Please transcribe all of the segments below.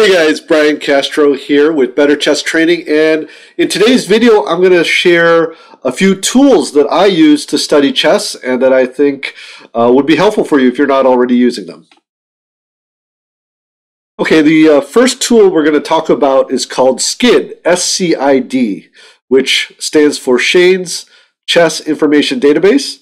Hey guys, Brian Castro here with Better Chess Training and in today's video I'm going to share a few tools that I use to study chess and that I think uh, would be helpful for you if you're not already using them. Okay, the uh, first tool we're going to talk about is called SCID, S-C-I-D, which stands for Shane's Chess Information Database.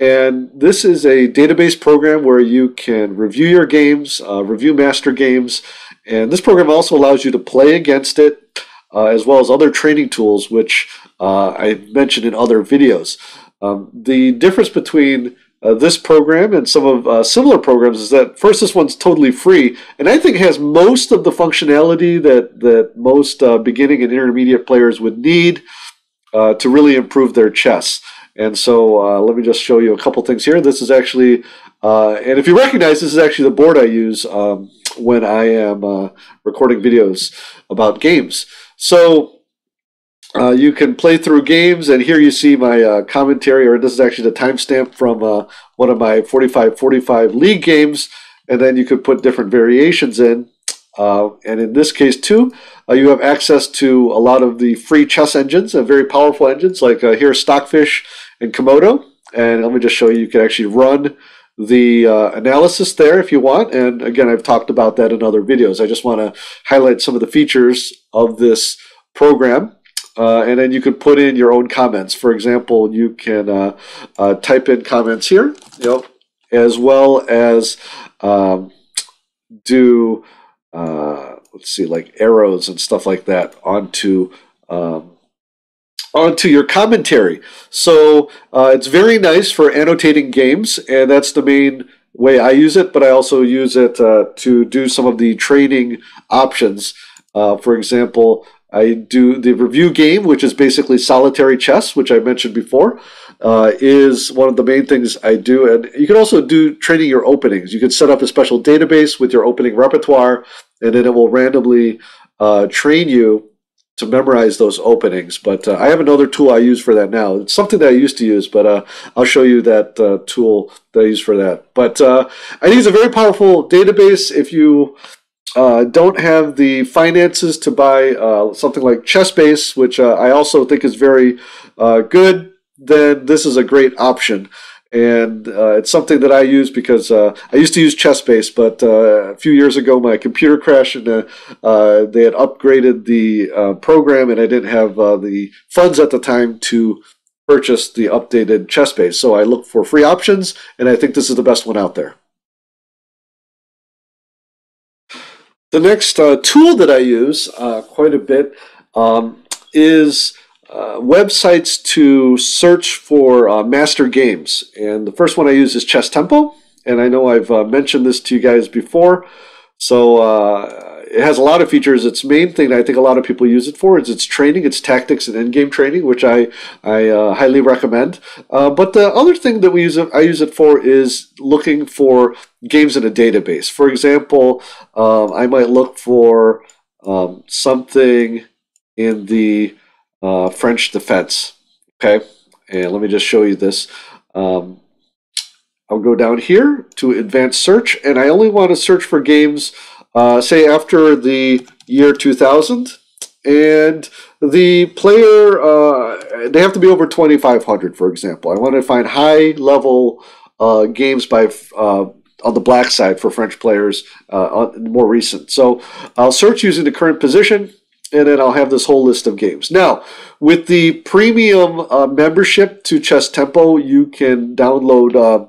And this is a database program where you can review your games, uh, review master games, and this program also allows you to play against it, uh, as well as other training tools, which uh, I mentioned in other videos. Um, the difference between uh, this program and some of uh, similar programs is that first, this one's totally free, and I think has most of the functionality that that most uh, beginning and intermediate players would need uh, to really improve their chess. And so, let me just show you a couple things here. This is actually, and if you recognize, this is actually the board I use. Um, when I am uh, recording videos about games. So uh, you can play through games, and here you see my uh, commentary, or this is actually the timestamp from uh, one of my 45-45 league games, and then you could put different variations in. Uh, and in this case, too, uh, you have access to a lot of the free chess engines, very powerful engines like here Stockfish and Komodo. And let me just show you, you can actually run the uh, analysis there if you want. And again, I've talked about that in other videos. I just want to highlight some of the features of this program. Uh, and then you can put in your own comments. For example, you can uh, uh type in comments here, you know, as well as um, do, uh, let's see, like arrows and stuff like that onto um, onto your commentary. So uh, it's very nice for annotating games, and that's the main way I use it, but I also use it uh, to do some of the training options. Uh, for example, I do the review game, which is basically solitary chess, which I mentioned before, uh, is one of the main things I do. And you can also do training your openings. You can set up a special database with your opening repertoire, and then it will randomly uh, train you to memorize those openings. But uh, I have another tool I use for that now. It's something that I used to use, but uh, I'll show you that uh, tool that I use for that. But uh, I think it's a very powerful database. If you uh, don't have the finances to buy uh, something like ChessBase, which I also think is very good, then this is a great option and uh, it's something that I use because uh, I used to use ChessBase, but uh, a few years ago my computer crashed and uh, uh, they had upgraded the uh, program, and I didn't have the funds at the time to purchase the updated ChessBase. So I looked for free options, and I think this is the best one out there. The next tool that I use quite a bit um, is uh, websites to search for uh, master games. And the first one I use is Chess Tempo. And I know I've uh, mentioned this to you guys before. So uh, it has a lot of features. Its main thing I think a lot of people use it for is its training, its tactics and endgame training, which I, I uh, highly recommend. but the other thing that we use it, I use it for is looking for games in a database. For example, um, I might look for um, something in the uh, French defense. Okay, and let me just show you this. Um, I'll go down here to advanced search, and I only want to search for games, uh, say after the year 2000, and the player uh, they have to be over 2,500, for example. I want to find high level uh, games by uh, on the black side for French players, uh, more recent. So I'll search using the current position and then I'll have this whole list of games. Now, with the premium uh, membership to Chess Tempo, you can download uh,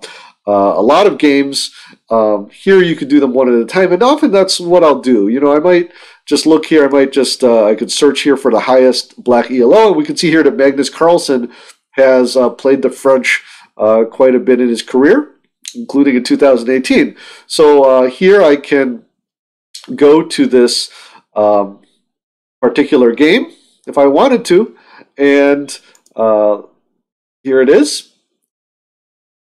uh, a lot of games. Um, here, you can do them one at a time, and often that's what I'll do. You know, I might just look here. I might just uh, I could search here for the highest black ELO, and we can see here that Magnus Carlsen has uh, played the French uh, quite a bit in his career, including in 2018. So here I can go to this. Um, particular game if I wanted to. And uh, here it is.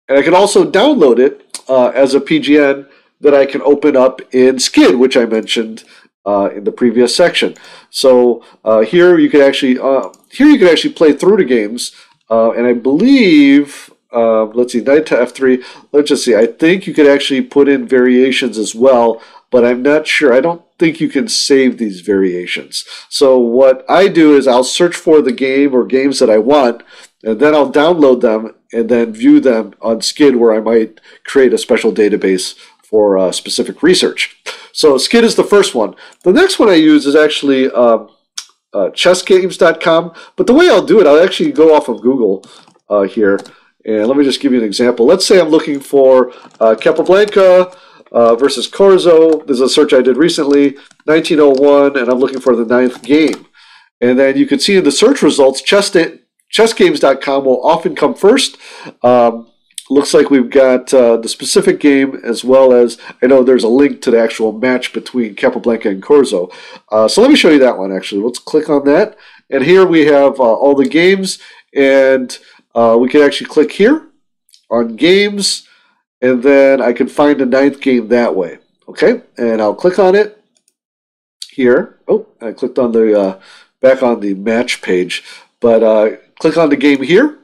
And I can also download it uh, as a PGN that I can open up in SCID, which I mentioned uh, in the previous section. So uh, here you can actually uh, here you can actually play through the games, uh, and I believe let's see, knight to f3. Let's just see. I think you could actually put in variations as well, but I'm not sure. I don't think you can save these variations. So what I do is I'll search for the game or games that I want, and then I'll download them and then view them on SCID where I might create a special database for uh, specific research. So SCID is the first one. The next one I use is actually um, uh, chessgames.com, but the way I'll do it, I'll actually go off of Google uh, here, and let me just give you an example. Let's say I'm looking for uh, Capablanca uh, versus Corzo. This is a search I did recently, 1901, and I'm looking for the ninth game. And then you can see in the search results, chess, chessgames.com will often come first. Um, looks like we've got uh, the specific game as well as I know there's a link to the actual match between Capablanca and Corzo. Uh, so let me show you that one actually. Let's click on that. And here we have uh, all the games and uh, we can actually click here on games and then I can find the ninth game that way. Okay, and I'll click on it here. Oh, I clicked on the uh, back on the match page, but uh, click on the game here.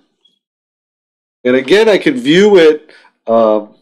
And again, I can view it um,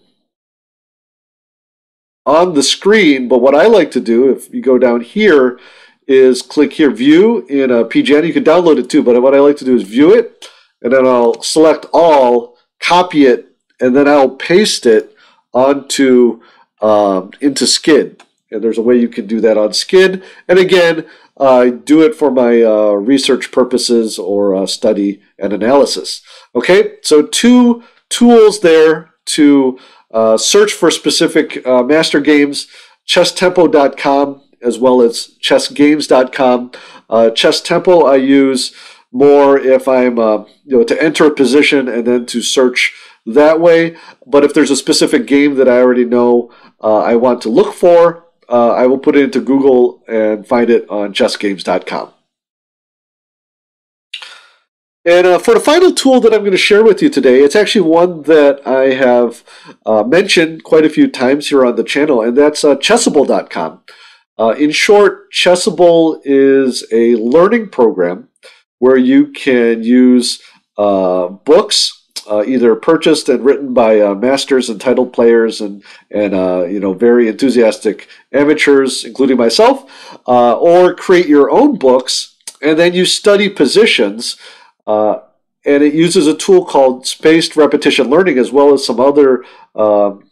on the screen, but what I like to do, if you go down here, is click here, view in a PGN. You can download it too, but what I like to do is view it, and then I'll select all, copy it, and then I'll paste it onto um, into SCID. And there's a way you can do that on SCID. And again, I do it for my uh, research purposes or uh, study and analysis. Okay, so two tools there to uh, search for specific uh, master games, chesstempo.com as well as chessgames.com. Uh, Chess Tempo I use more if I'm, uh, you know, to enter a position and then to search that way. But if there's a specific game that I already know I want to look for, uh, I will put it into Google and find it on chessgames.com. And uh, for the final tool that I'm going to share with you today, it's actually one that I have uh, mentioned quite a few times here on the channel, and that's uh, Chessable.com. Uh, in short, Chessable is a learning program where you can use uh, books uh, either purchased and written by uh, masters and titled players and and uh, you know very enthusiastic amateurs, including myself, uh, or create your own books and then you study positions. Uh, and it uses a tool called spaced repetition learning, as well as some other, um,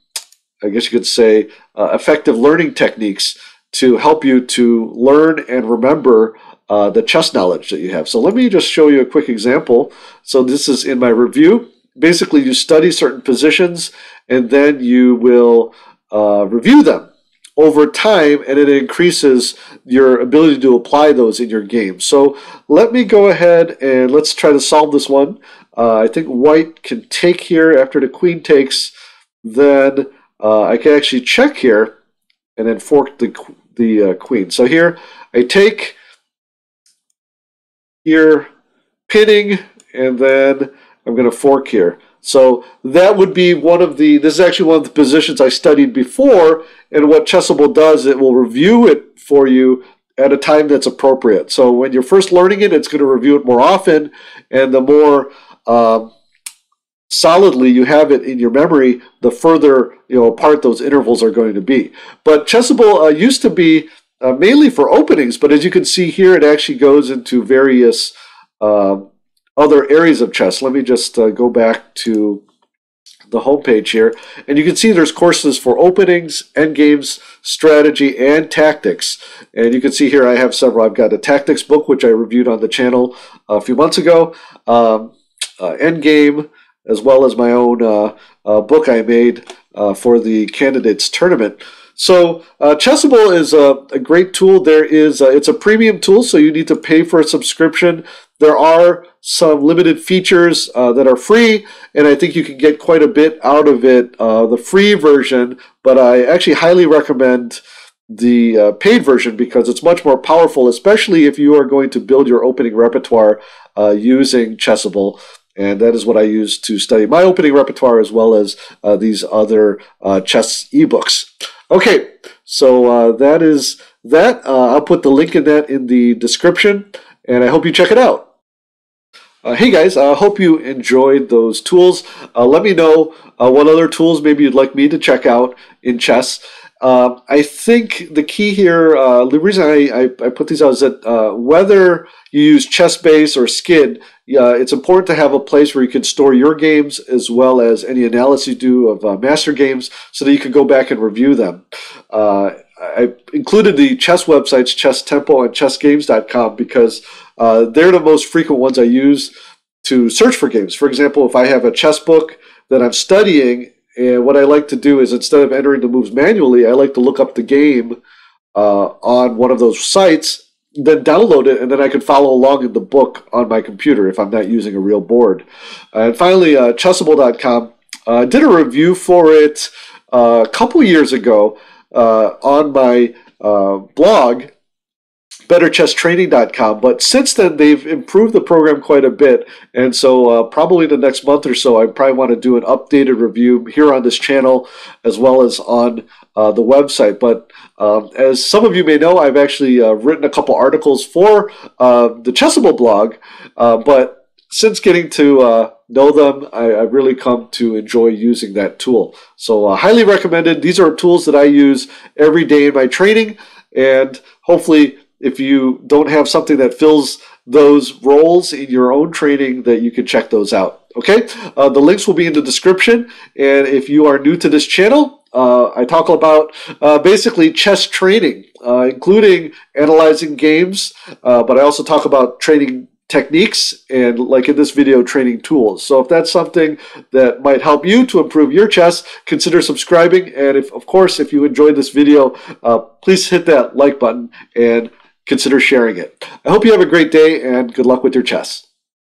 I guess you could say, effective learning techniques to help you to learn and remember uh, the chess knowledge that you have. So let me just show you a quick example. So this is in my review basically you study certain positions and then you will uh, review them over time and it increases your ability to apply those in your game. So let me go ahead and let's try to solve this one. Uh, I think white can take here after the queen takes, then uh, I can actually check here and then fork the, the uh, queen. So here I take, here pinning, and then I'm going to fork here. So that would be one of the, this is actually one of the positions I studied before, and what Chessable does, it will review it for you at a time that's appropriate. So when you're first learning it, it's going to review it more often, and the more um, solidly you have it in your memory, the further you know apart those intervals are going to be. But Chessable uh, used to be uh, mainly for openings, but as you can see here, it actually goes into various um, other areas of chess. Let me just uh, go back to the homepage here. And you can see there's courses for openings, endgames, strategy, and tactics. And you can see here I have several. I've got a tactics book, which I reviewed on the channel a few months ago, um, uh, endgame, as well as my own uh, uh, book I made uh, for the candidates tournament. So uh, Chessable is a, a, great tool. There is uh, it's a premium tool, so you need to pay for a subscription. There are some limited features uh, that are free, and I think you can get quite a bit out of it. Uh, the free version, but I actually highly recommend the uh, paid version because it's much more powerful, especially if you are going to build your opening repertoire uh, using Chessable and that is what I use to study my opening repertoire as well as uh, these other uh, chess ebooks. Okay, so that is that. I'll put the link in that in the description, and I hope you check it out. Uh, hey guys, I hope you enjoyed those tools. Uh, let me know what other tools maybe you'd like me to check out in chess. um, I think the key here, uh, the reason I, I, I, put these out is that uh, whether you use ChessBase or SCID, uh, it's important to have a place where you can store your games as well as any analysis you do of uh, master games so that you can go back and review them. I included the chess websites, Chess Tempo and ChessGames.com, because uh, they're the most frequent ones I use to search for games. For example, if I have a chess book that I'm studying, and what I like to do is instead of entering the moves manually, I like to look up the game uh, on one of those sites, then download it, and then I can follow along in the book on my computer if I'm not using a real board. and finally, uh, Chessable.com. I uh, did a review for it uh, a couple years ago on my uh, blog, betterchesstraining.com. But since then, they've improved the program quite a bit. And so, uh, probably the next month or so, I probably want to do an updated review here on this channel as well as on uh, the website. But um, as some of you may know, I've actually uh, written a couple articles for uh, the Chessable blog. Uh, but since getting to uh, know them, I, I, really come to enjoy using that tool. So, highly recommended. These are tools that I use every day in my training. And hopefully, if you don't have something that fills those roles in your own training, that you can check those out. Okay, uh, the links will be in the description. And if you are new to this channel, uh, I talk about uh, basically chess training, uh, including analyzing games, uh, but I also talk about training techniques and like in this video training tools so if that's something that might help you to improve your chess consider subscribing and if of course if you enjoyed this video uh, please hit that like button and consider sharing it. I hope you have a great day and good luck with your chess.